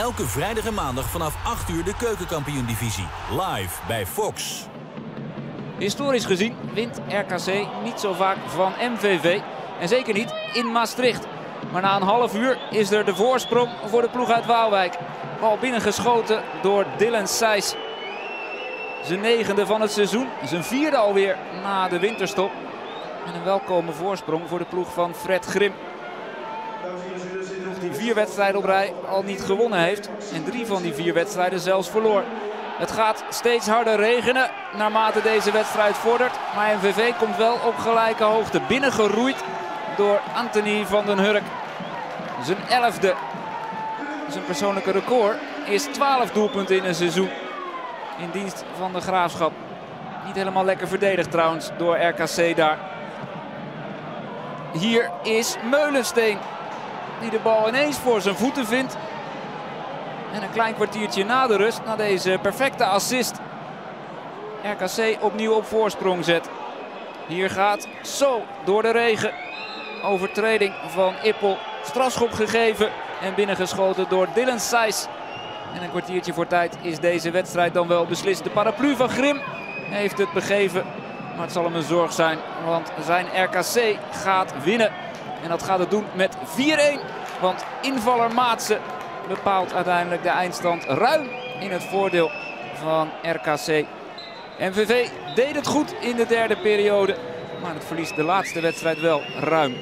Elke vrijdag en maandag vanaf 8 uur de keukenkampioen-divisie. Live bij Fox. Historisch gezien wint RKC niet zo vaak van MVV. En zeker niet in Maastricht. Maar na een half uur is er de voorsprong voor de ploeg uit Waalwijk. Bal binnengeschoten door Dylan Seys. Zijn negende van het seizoen. Zijn vierde alweer na de winterstop. En een welkome voorsprong voor de ploeg van Fred Grim. Vier wedstrijden op rij al niet gewonnen heeft. En drie van die vier wedstrijden zelfs verloor. Het gaat steeds harder regenen naarmate deze wedstrijd vordert. Maar MVV komt wel op gelijke hoogte. Binnengeroeid door Anthony van den Hurk. Zijn elfde, zijn persoonlijke record, is 12 doelpunten in een seizoen. In dienst van de Graafschap. Niet helemaal lekker verdedigd trouwens door RKC daar. Hier is Meulensteen. Die de bal ineens voor zijn voeten vindt. En een klein kwartiertje na de rust, na deze perfecte assist. RKC opnieuw op voorsprong zet. Hier gaat zo door de regen. Overtreding van Ippel. Strafschop gegeven en binnengeschoten door Dylan Seys. En een kwartiertje voor tijd is deze wedstrijd dan wel beslist. De paraplu van Grim heeft het begeven. Maar het zal hem een zorg zijn, want zijn RKC gaat winnen. En dat gaat het doen met 4-1. Want invaller Maatsen bepaalt uiteindelijk de eindstand ruim in het voordeel van RKC. MVV deed het goed in de derde periode. Maar het verliest de laatste wedstrijd wel ruim.